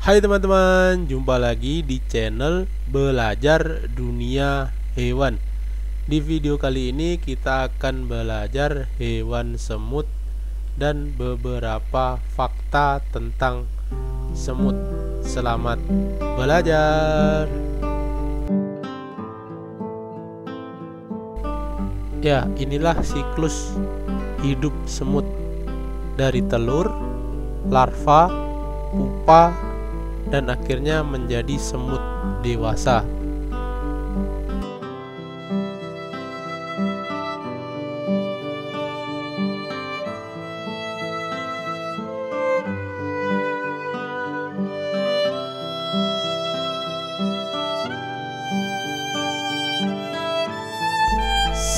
Hai teman-teman, jumpa lagi di channel Belajar Dunia Hewan. Di video kali ini kita akan belajar hewan semut dan beberapa fakta tentang semut. Selamat belajar. Ya, inilah siklus hidup semut dari telur, larva, pupa, dan akhirnya menjadi semut dewasa.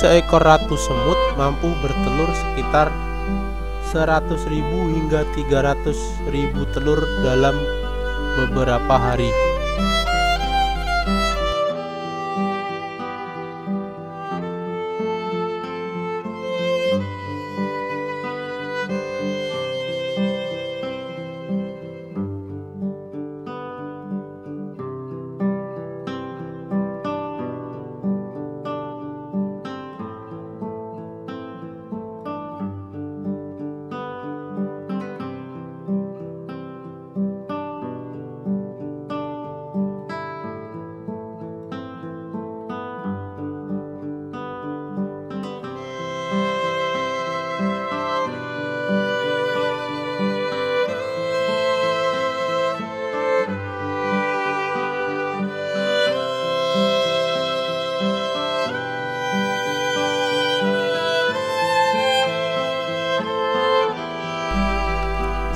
Seekor ratu semut mampu bertelur sekitar 100.000 hingga 300.000 telur dalam beberapa hari.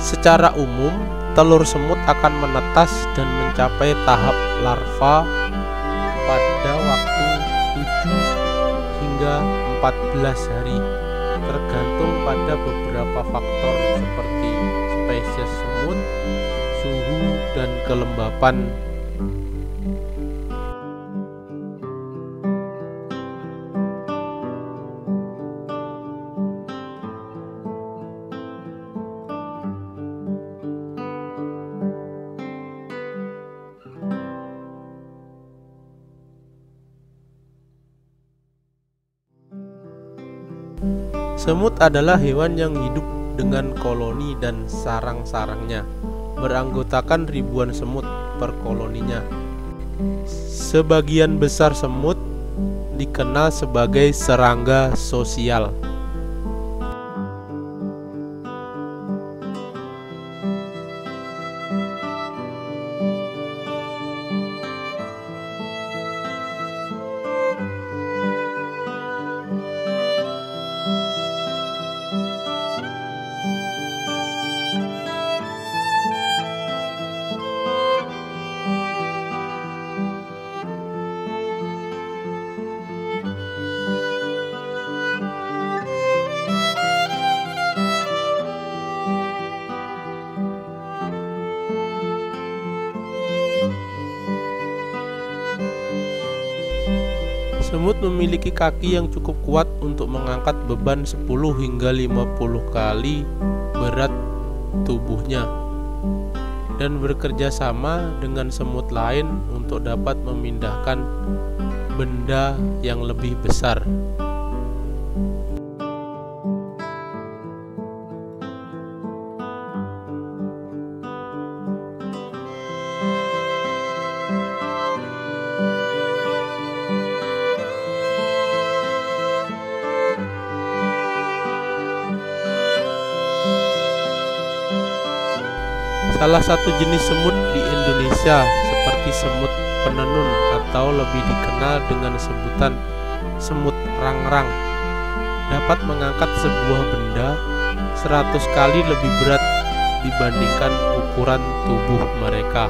Secara umum, telur semut akan menetas dan mencapai tahap larva pada waktu 7 hingga 14 hari tergantung pada beberapa faktor seperti spesies semut, suhu, dan kelembapan Semut adalah hewan yang hidup dengan koloni dan sarang-sarangnya, beranggotakan ribuan semut per koloninya. Sebagian besar semut dikenal sebagai serangga sosial. Semut memiliki kaki yang cukup kuat untuk mengangkat beban 10 hingga 50 kali berat tubuhnya dan bekerja sama dengan semut lain untuk dapat memindahkan benda yang lebih besar. Salah satu jenis semut di Indonesia seperti semut penenun atau lebih dikenal dengan sebutan semut rangrang dapat mengangkat sebuah benda 100 kali lebih berat dibandingkan ukuran tubuh mereka.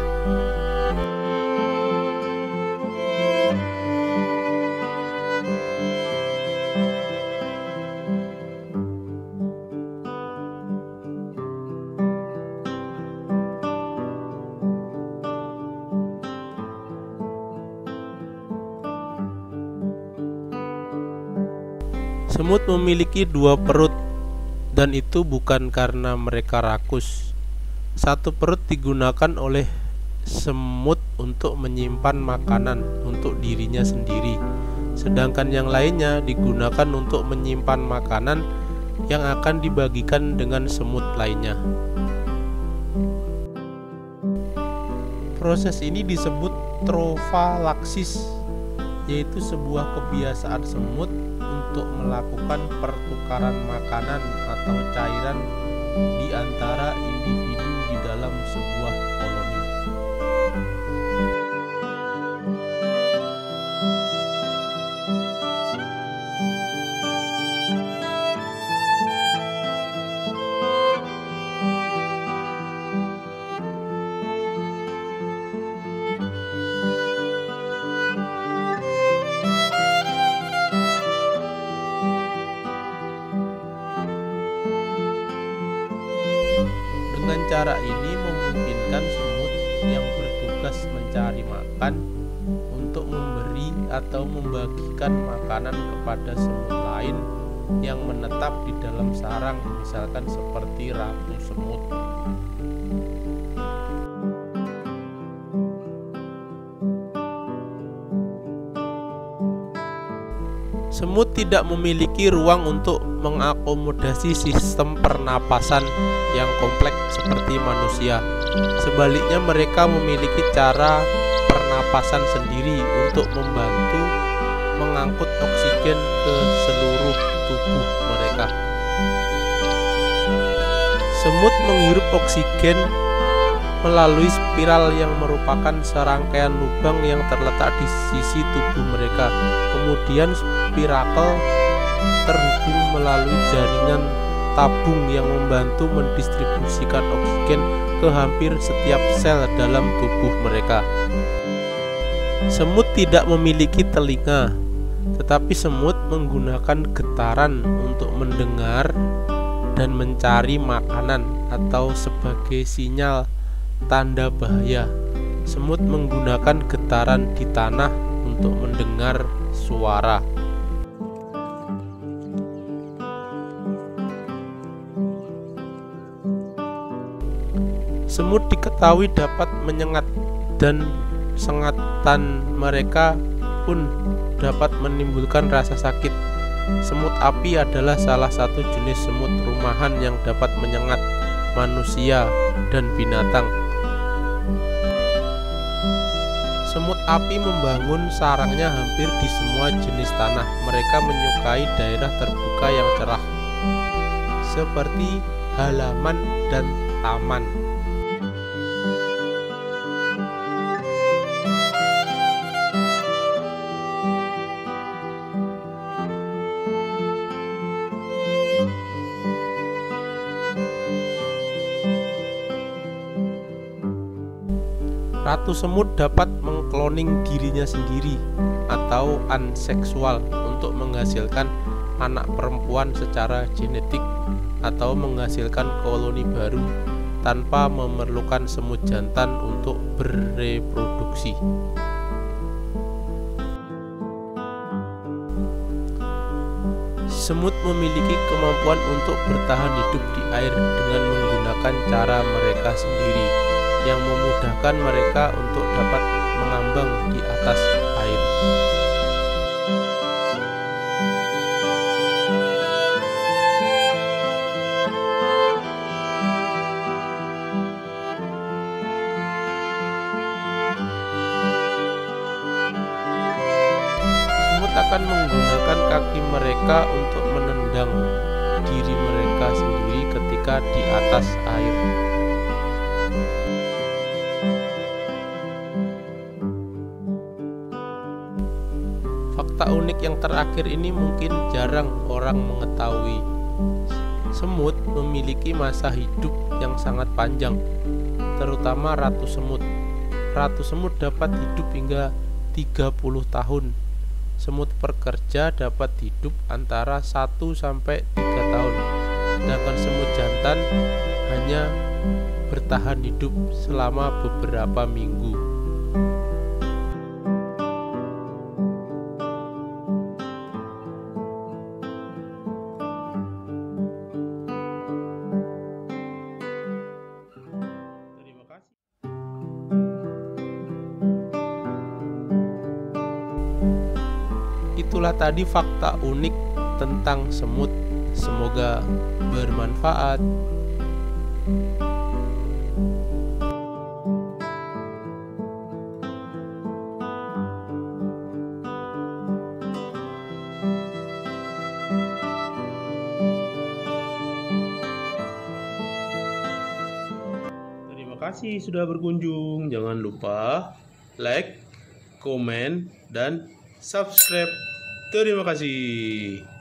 Semut memiliki dua perut dan itu bukan karena mereka rakus. Satu perut digunakan oleh semut untuk menyimpan makanan untuk dirinya sendiri, sedangkan yang lainnya digunakan untuk menyimpan makanan yang akan dibagikan dengan semut lainnya. Proses ini disebut trofalaksis, yaitu sebuah kebiasaan semut untuk melakukan pertukaran makanan atau cairan di antara individu di dalam sebuah Dengan cara ini memungkinkan semut yang bertugas mencari makan untuk memberi atau membagikan makanan kepada semut lain yang menetap di dalam sarang, misalkan seperti ratu semut. Semut tidak memiliki ruang untuk mengakomodasi sistem pernapasan yang kompleks seperti manusia. Sebaliknya, mereka memiliki cara pernapasan sendiri untuk membantu mengangkut oksigen ke seluruh tubuh mereka. Semut menghirup oksigen melalui spiral yang merupakan serangkaian lubang yang terletak di sisi tubuh mereka. Kemudian spirakel terhubung melalui jaringan tabung yang membantu mendistribusikan oksigen ke hampir setiap sel dalam tubuh mereka. Semut tidak memiliki telinga, tetapi semut menggunakan getaran untuk mendengar dan mencari makanan atau sebagai sinyal tanda bahaya. Semut menggunakan getaran di tanah untuk mendengar suara. Semut diketahui dapat menyengat dan sengatan mereka pun dapat menimbulkan rasa sakit. Semut api adalah salah satu jenis semut rumahan yang dapat menyengat manusia dan binatang. Semut api membangun sarangnya hampir di semua jenis tanah. Mereka menyukai daerah terbuka yang cerah, seperti halaman dan taman. Ratu semut dapat mengkloning dirinya sendiri atau anseksual untuk menghasilkan anak perempuan secara genetik atau menghasilkan koloni baru tanpa memerlukan semut jantan untuk bereproduksi. Semut memiliki kemampuan untuk bertahan hidup di air dengan menggunakan cara mereka sendiri yang memudahkan mereka untuk dapat mengambang di atas air. Semut akan menggunakan kaki mereka untuk menendang diri mereka sendiri ketika di atas air. Fakta unik yang terakhir ini mungkin jarang orang mengetahui. Semut memiliki masa hidup yang sangat panjang, terutama ratu semut. Ratu semut dapat hidup hingga 30 tahun. Semut pekerja dapat hidup antara 1 sampai 3 tahun. Sedangkan semut jantan hanya bertahan hidup selama beberapa minggu. Itulah tadi fakta unik tentang semut. Semoga bermanfaat. Terima kasih sudah berkunjung. Jangan lupa like, komen, dan subscribe. Terima kasih.